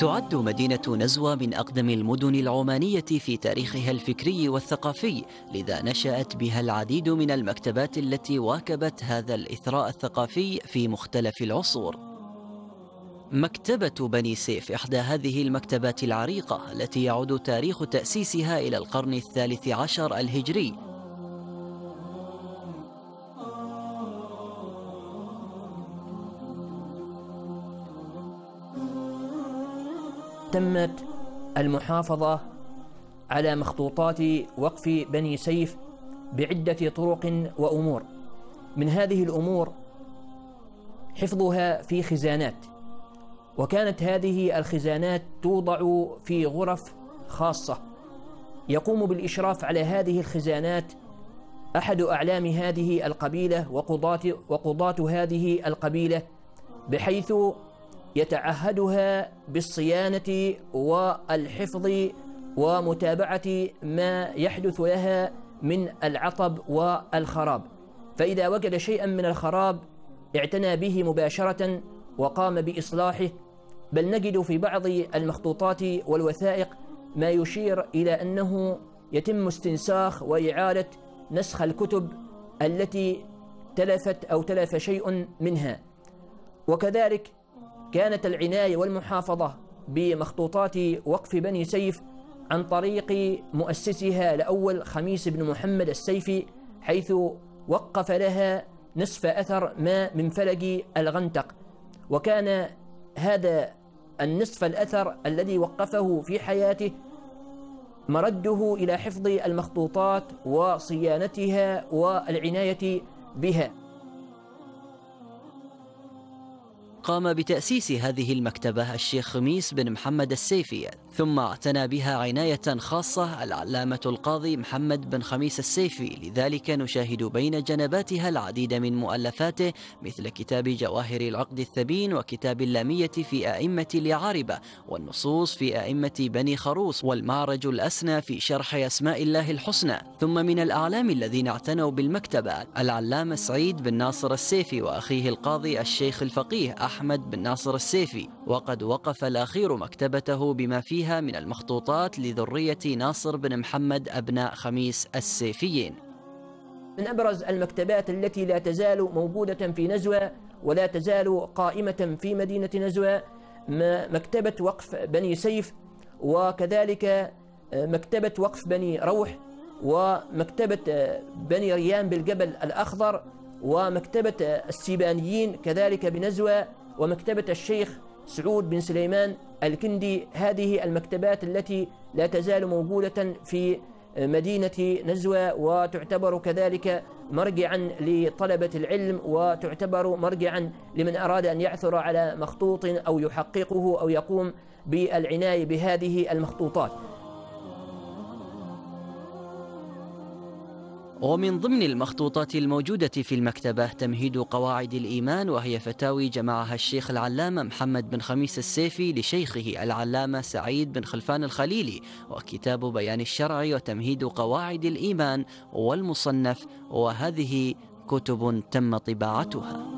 تعد مدينة نزوى من أقدم المدن العمانية في تاريخها الفكري والثقافي لذا نشأت بها العديد من المكتبات التي واكبت هذا الإثراء الثقافي في مختلف العصور. مكتبة بني سيف إحدى هذه المكتبات العريقة التي يعود تاريخ تأسيسها إلى القرن الثالث عشر الهجري. تمت المحافظة على مخطوطات وقف بني سيف بعدة طرق وأمور. من هذه الأمور حفظها في خزانات وكانت هذه الخزانات توضع في غرف خاصة. يقوم بالإشراف على هذه الخزانات أحد أعلام هذه القبيلة وقضاة, وقضاة هذه القبيلة بحيث يتعهدها بالصيانة والحفظ ومتابعة ما يحدث لها من العطب والخراب. فإذا وجد شيئا من الخراب اعتنى به مباشرة وقام بإصلاحه. بل نجد في بعض المخطوطات والوثائق ما يشير إلى أنه يتم استنساخ وإعادة نسخ الكتب التي تلفت أو تلف شيء منها. وكذلك كانت العناية والمحافظة بمخطوطات وقف بني سيف عن طريق مؤسسها الأول خميس بن محمد السيفي حيث وقف لها نصف أثر ما من فلق الغنتق. وكان هذا النصف الأثر الذي وقفه في حياته مرده إلى حفظ المخطوطات وصيانتها والعناية بها. قام بتأسيس هذه المكتبة الشيخ خميس بن محمد السيفي ثم اعتنى بها عناية خاصة العلامة القاضي محمد بن خميس السيفي. لذلك نشاهد بين جنباتها العديد من مؤلفاته مثل كتاب جواهر العقد الثبين وكتاب اللامية في أئمة اليعاربة والنصوص في أئمة بني خروس والمعرج الأسنى في شرح أسماء الله الحسنى. ثم من الأعلام الذين اعتنوا بالمكتبة العلامة سعيد بن ناصر السيفي وأخيه القاضي الشيخ الفقيه أحمد بن ناصر السيفي وقد وقف الأخير مكتبته بما فيها من المخطوطات لذرية ناصر بن محمد أبناء خميس السيفيين. من أبرز المكتبات التي لا تزال موجودة في نزوة ولا تزال قائمة في مدينة نزوة مكتبة وقف بني سيف وكذلك مكتبة وقف بني روح ومكتبة بني ريان بالجبل الأخضر ومكتبة السيبانيين كذلك بنزوة ومكتبة الشيخ سعود بن سليمان الكندي. هذه المكتبات التي لا تزال موجودة في مدينة نزوة وتعتبر كذلك مرجعا لطلبة العلم وتعتبر مرجعا لمن أراد أن يعثر على مخطوط أو يحققه أو يقوم بالعناية بهذه المخطوطات. ومن ضمن المخطوطات الموجودة في المكتبة تمهيد قواعد الإيمان وهي فتاوي جمعها الشيخ العلامة محمد بن خميس السيفي لشيخه العلامة سعيد بن خلفان الخليلي وكتاب بيان الشرع وتمهيد قواعد الإيمان والمصنف وهذه كتب تم طباعتها.